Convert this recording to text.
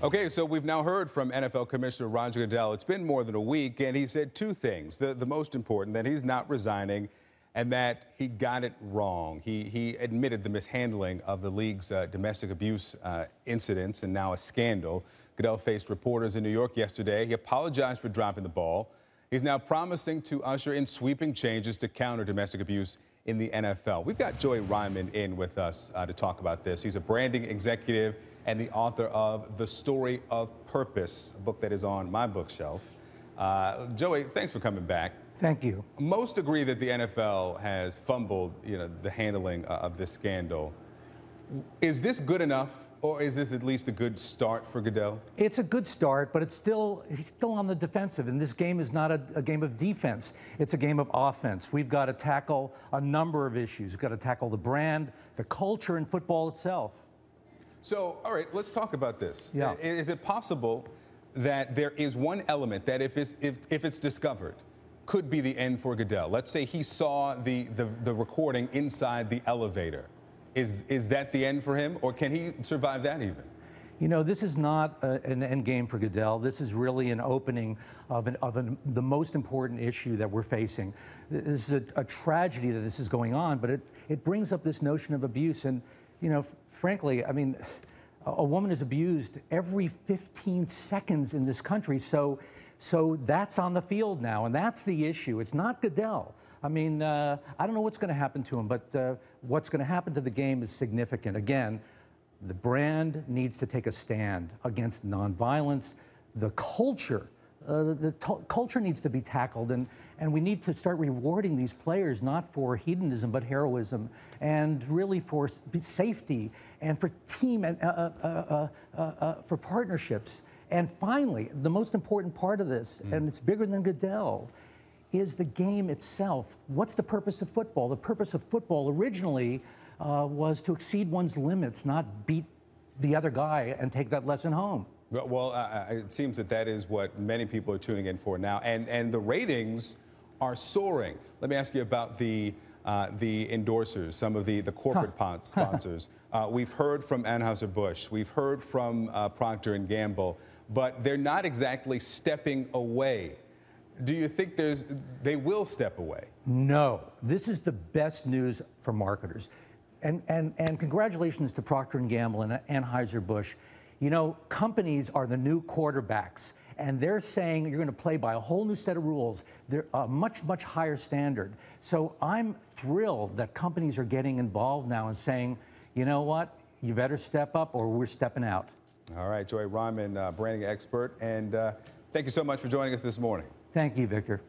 Okay, so we've now heard from NFL Commissioner Roger Goodell. It's been more than a week, and he said two things. The, the most important, that he's not resigning, and that he got it wrong. He, he admitted the mishandling of the league's uh, domestic abuse uh, incidents and now a scandal. Goodell faced reporters in New York yesterday. He apologized for dropping the ball. He's now promising to usher in sweeping changes to counter domestic abuse in the NFL. We've got Joey Reiman in with us uh, to talk about this. He's a branding executive and the author of The Story of Purpose, a book that is on my bookshelf. Uh, Joey, thanks for coming back. Thank you. Most agree that the NFL has fumbled, you know, the handling uh, of this scandal. Is this good enough, or is this at least a good start for Goodell? It's a good start, but it's still he's still on the defensive, and this game is not a, a game of defense. It's a game of offense. We've got to tackle a number of issues. We've got to tackle the brand, the culture, and football itself. So, all right, let's talk about this. Yeah. Is it possible that there is one element that, if it's, if, if it's discovered, could be the end for Goodell? Let's say he saw the, the, the recording inside the elevator. Is, is that the end for him, or can he survive that even? You know, this is not a, an end game for Goodell. This is really an opening of, an, of an, the most important issue that we're facing. This is a, a, tragedy that this is going on, but it, it brings up this notion of abuse. And, you know, frankly, I mean, a woman is abused every 15 seconds in this country. So, so that's on the field now, and that's the issue. It's not Goodell. I mean, uh, I don't know what's going to happen to him, but uh, what's going to happen to the game is significant. Again, the brand needs to take a stand against nonviolence. The culture uh, the culture needs to be tackled, and, and we need to start rewarding these players not for hedonism but heroism, and really for safety and for team and uh uh, uh, uh, uh, for partnerships. And finally, the most important part of this, mm. and it's bigger than Goodell, is the game itself. What's the purpose of football? The purpose of football originally was to exceed one's limits, not beat the other guy and take that lesson home. Well, uh, it seems that that is what many people are tuning in for now, and and the ratings are soaring. Let me ask you about the uh, the endorsers, some of the the corporate huh. sponsors. uh, we've heard from Anheuser Busch, we've heard from uh, Procter and Gamble, but they're not exactly stepping away. Do you think there's they will step away? No. This is the best news for marketers. And, and, and congratulations to Procter & Gamble and Anheuser-Busch. You know, companies are the new quarterbacks, and they're saying you're going to play by a whole new set of rules. They're a much, much higher standard. So I'm thrilled that companies are getting involved now and saying, you know what, you better step up or we're stepping out. All right, Joey Reiman, uh, branding expert, and uh, thank you so much for joining us this morning. Thank you, Victor.